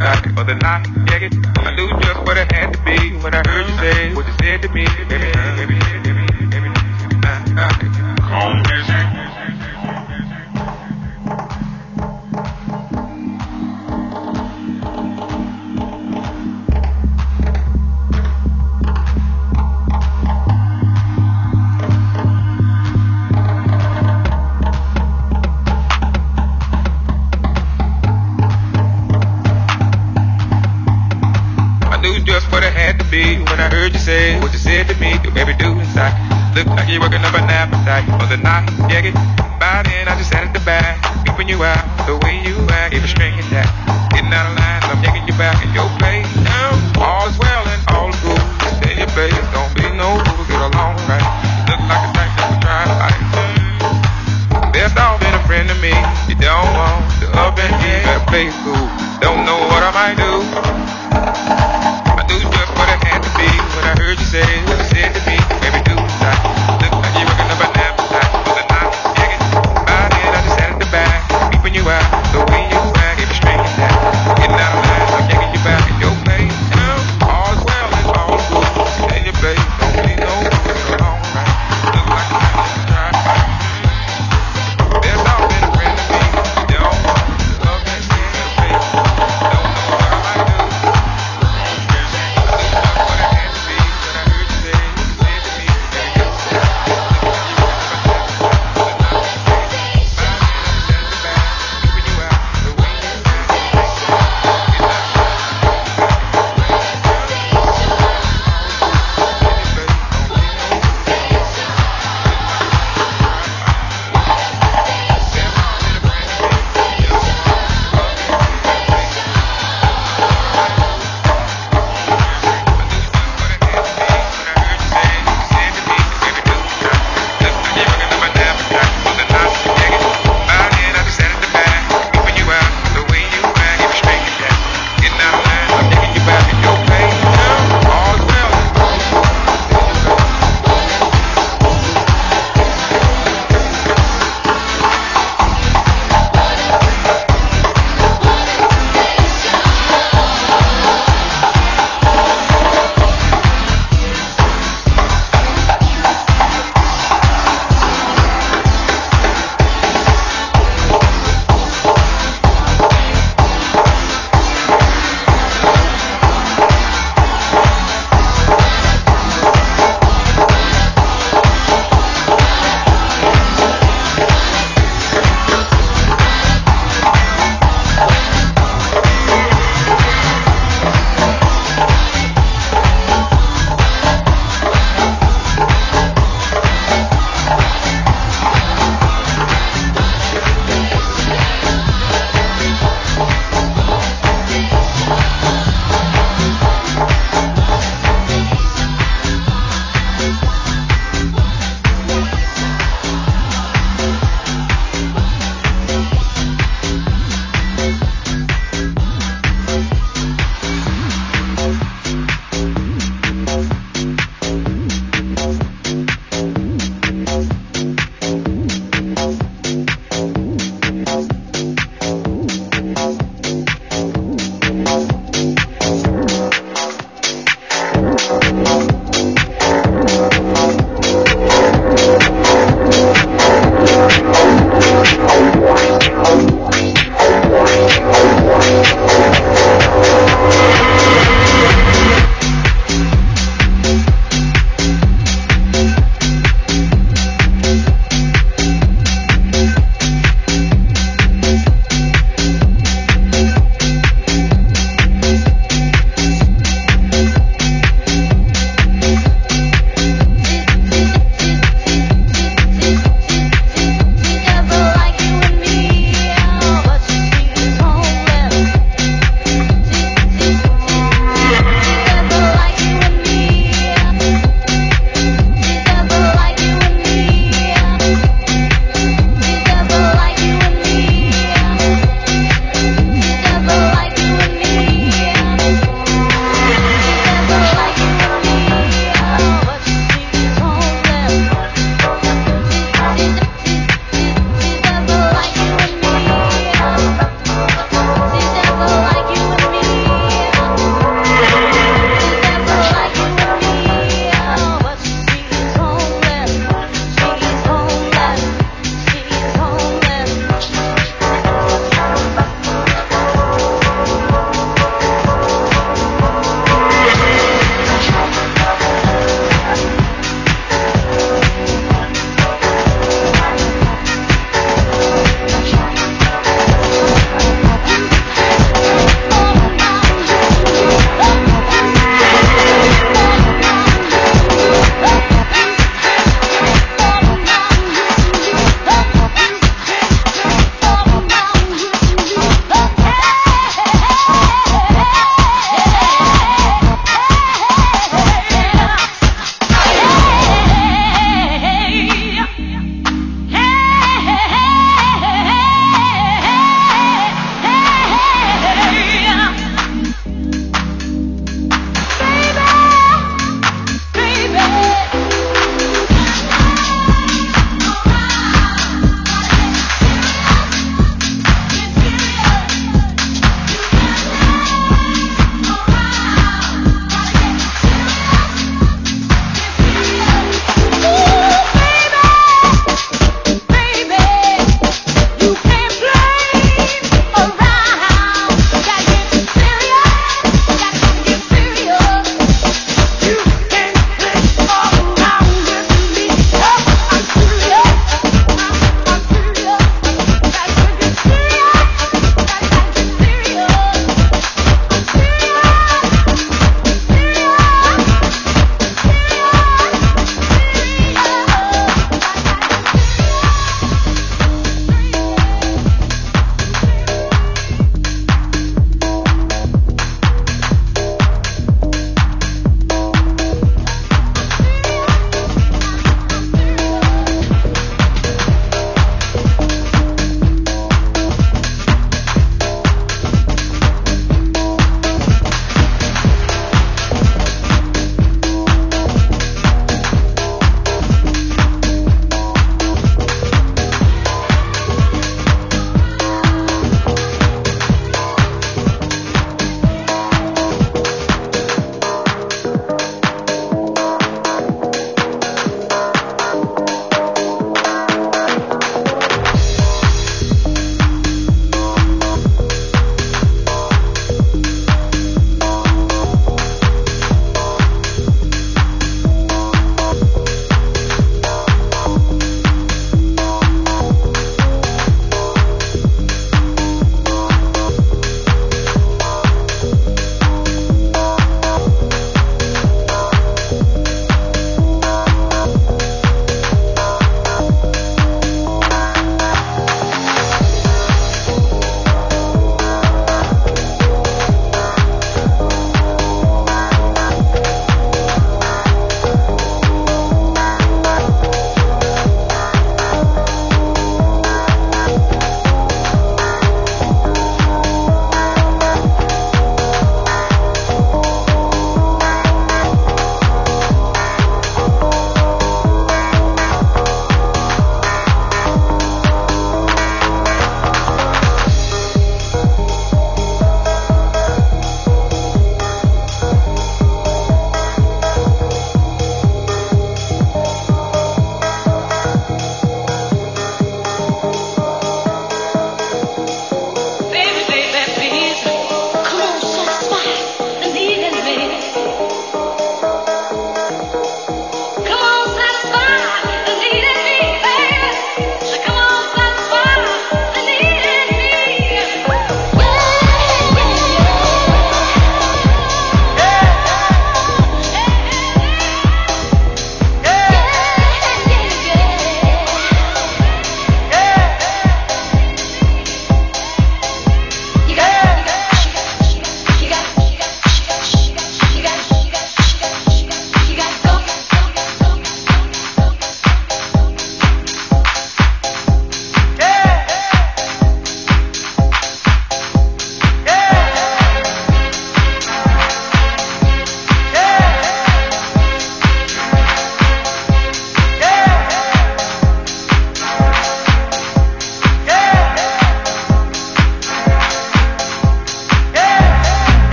appetite for the night. Yeah. I knew just what it had to be when I heard you say what you said to me. Every, every, Look like you're working up an appetite for the night. Yeah, get by then I just sat at the back, keeping you out the way you act. A string intact. Getting out of line, I'm taking you back in your place. Now all is well and all is good. Stay your place, don't be no fool. Get along right. Look like a type that was trying to fight. Mm. Best off been a friend to me. You don't want to up and get better play cool. Don't know what I might do. I knew just what it had to be when I heard you say what you said to me.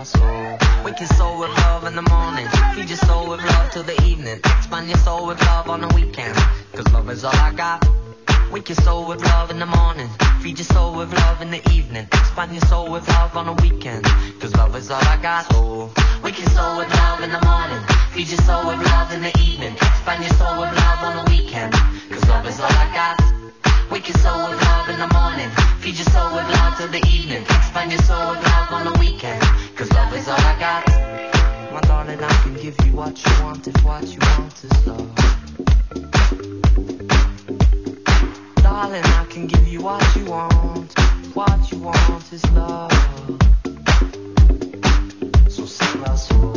Our soul. Wake your soul with love in the morning. Feed your soul with love till the evening. Expand your soul with love on the weekend. Cause love is all I got. Wake your soul with love in the morning. Feed your soul with love in the evening. Expand your soul with love on the weekend. Cause love is all I got. So wake your soul with love in the morning. Feed your soul with love in the evening. Expand your soul with love on the weekend. Cause love is all I got. Wake your soul with love in the morning. Feed your soul with love till the evening. Expand your soul with love on the weekend. Cause love is all I got. My darling, I can give you what you want if what you want is love. Darling, I can give you what you want. What you want is love. So sing my soul.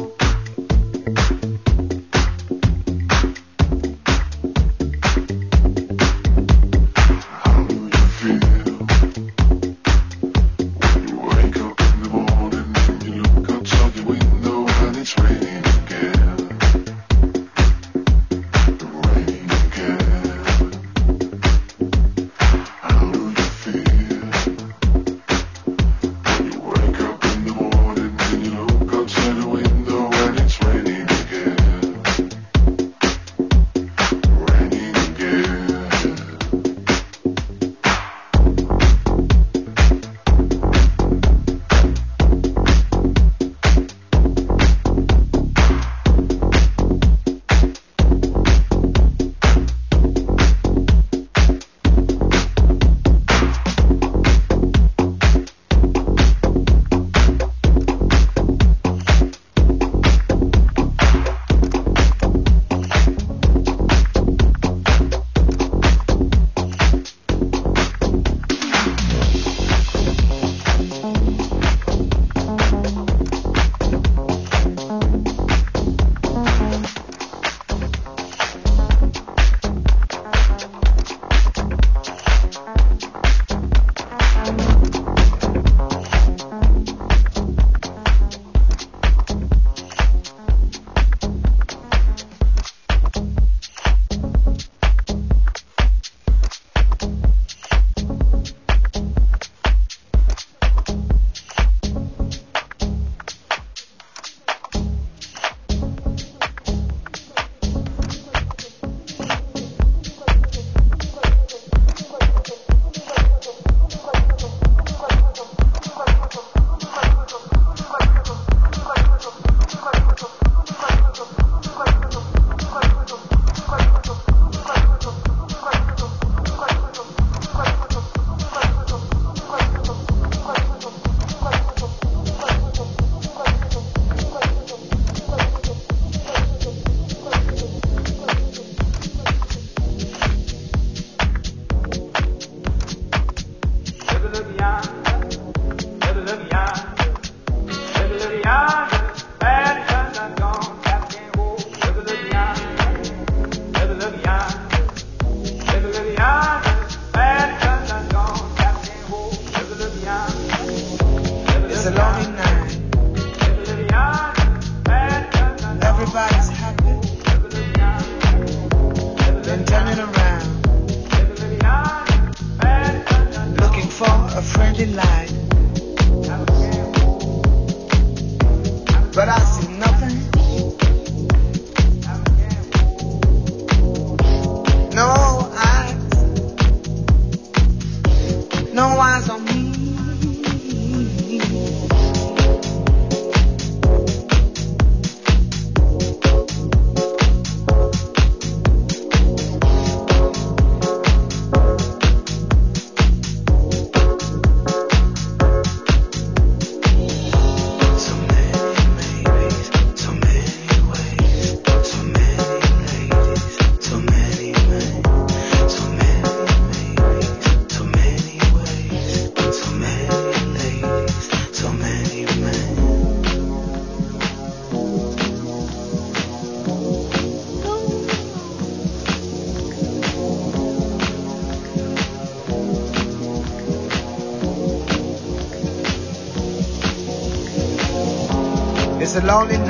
It's a lonely